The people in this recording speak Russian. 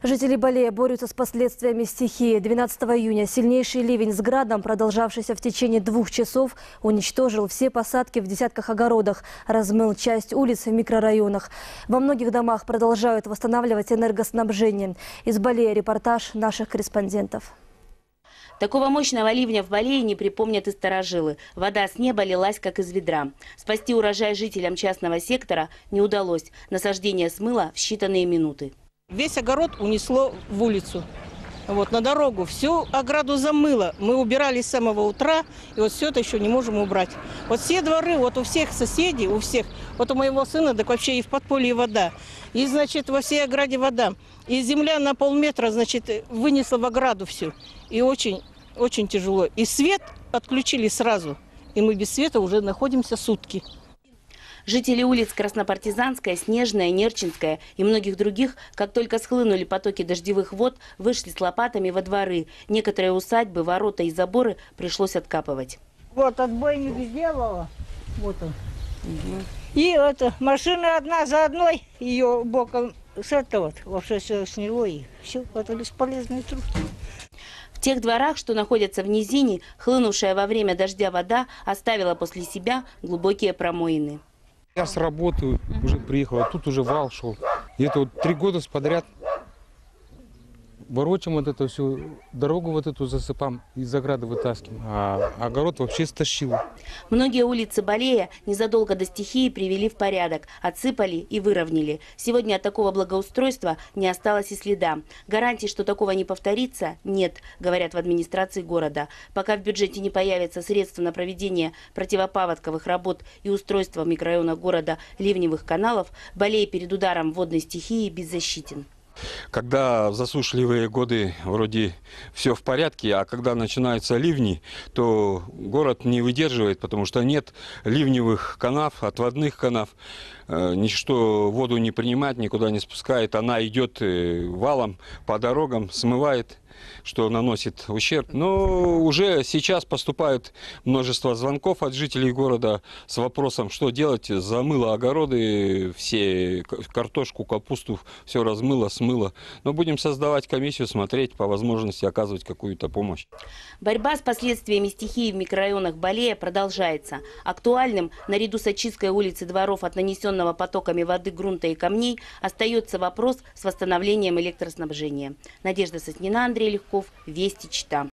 Жители Балея борются с последствиями стихии. 12 июня сильнейший ливень с градом, продолжавшийся в течение двух часов, уничтожил все посадки в десятках огородах, размыл часть улиц в микрорайонах. Во многих домах продолжают восстанавливать энергоснабжение. Из Балея репортаж наших корреспондентов. Такого мощного ливня в Балее не припомнят и старожилы. Вода с неба лилась, как из ведра. Спасти урожай жителям частного сектора не удалось. Насаждение смыло в считанные минуты. Весь огород унесло в улицу. Вот, на дорогу. Всю ограду замыло. Мы убирали с самого утра, и вот все это еще не можем убрать. Вот все дворы, вот у всех соседей, у всех, вот у моего сына, так вообще и в подполье вода. И, значит, во всей ограде вода. И земля на полметра, значит, вынесла в ограду всю. И очень, очень тяжело. И свет отключили сразу. И мы без света уже находимся сутки. Жители улиц Краснопартизанская, Снежная, Нерчинская и многих других, как только схлынули потоки дождевых вод, вышли с лопатами во дворы. Некоторые усадьбы, ворота и заборы пришлось откапывать. Вот отбойник сделала. Вот он. И это машина одна за одной, ее боком с этого вот, вообще все сняло и все, это бесполезный труд. В тех дворах, что находятся в низине, хлынувшая во время дождя вода оставила после себя глубокие промоины. Я с работы уже приехал, а тут уже вал шел. И это вот три года подряд ворочим вот это все, дорогу вот эту засыпаем, из ограды вытаскиваем, а огород вообще стащил. Многие улицы Балея незадолго до стихии привели в порядок, отсыпали и выровняли. Сегодня от такого благоустройства не осталось и следа. Гарантий, что такого не повторится, нет, говорят в администрации города. Пока в бюджете не появятся средства на проведение противопаводковых работ и устройства в города ливневых каналов, Балей перед ударом водной стихии беззащитен. Когда засушливые годы вроде все в порядке, а когда начинаются ливни, то город не выдерживает, потому что нет ливневых канав, отводных канав. Э, Ничто воду не принимает, никуда не спускает. Она идет э, валом по дорогам, смывает что наносит ущерб. Но уже сейчас поступает множество звонков от жителей города с вопросом, что делать. Замыло огороды, все картошку, капусту, все размыло, смыло. Но будем создавать комиссию, смотреть, по возможности оказывать какую-то помощь. Борьба с последствиями стихии в микрорайонах Балея продолжается. Актуальным, наряду с очисткой улицы дворов от нанесенного потоками воды, грунта и камней, остается вопрос с восстановлением электроснабжения. Надежда Соснина, Андрей Легков, Вести Чита.